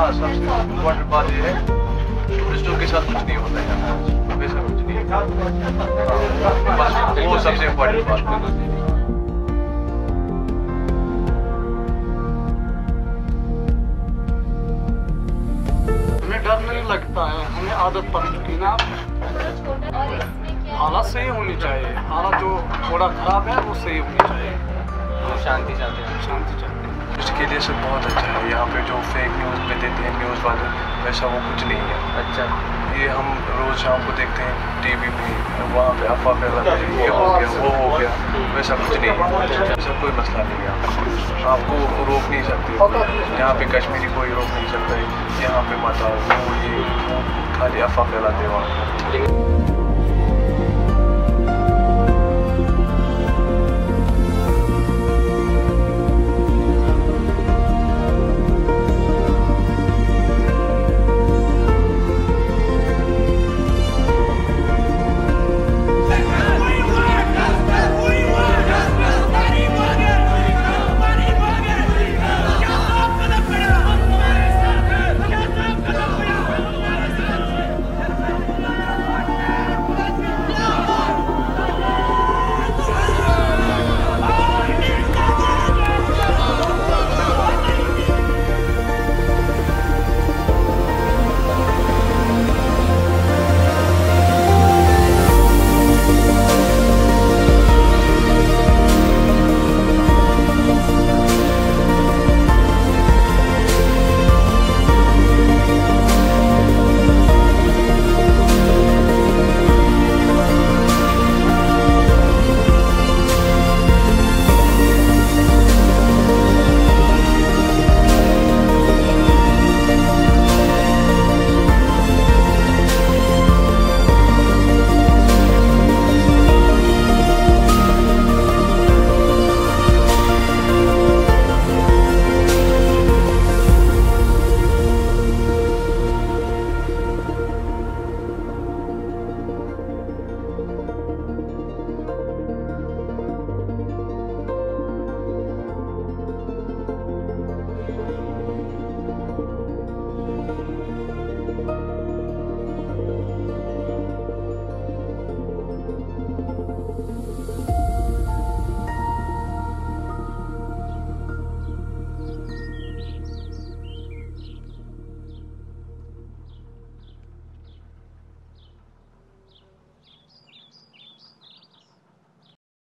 Important बात है टूरिस्टों के साथ कुछ नहीं होता है। वैसा कुछ नहीं है बस वो सबसे इम्पोर्टेंट बात है। हमें डर नहीं लगता है हमें आदत पड़ चुकी ना। हालत सही होनी चाहिए। हालत जो थोड़ा खराब है वो सही होनी चाहिए। शांति चाहते हैं। शांति चाहते हैं। इसके लिए सब बहुत अच्छा है। यहाँ पे जो फेक न्यूज़ में देते हैं न्यूज़ वाले वैसा वो कुछ नहीं है। अच्छा। ये हम रोज़ शाम को देखते हैं टीवी में वहाँ पे अफवाह फैलाते हैं ये हो गया वो हो गया वैसा कुछ नहीं है। वैसा कोई मसला नहीं है। आपको रोक नहीं सकते। यहाँ पे कश्मीरी कोई रोक नहीं सकता है। यहाँ पे माता वो ये खाली अफवाह फैलाते हैं वहाँ पे।